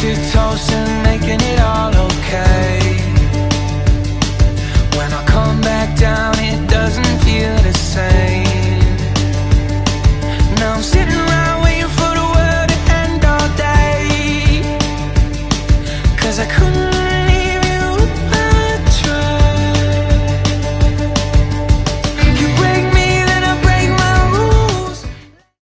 oxytocin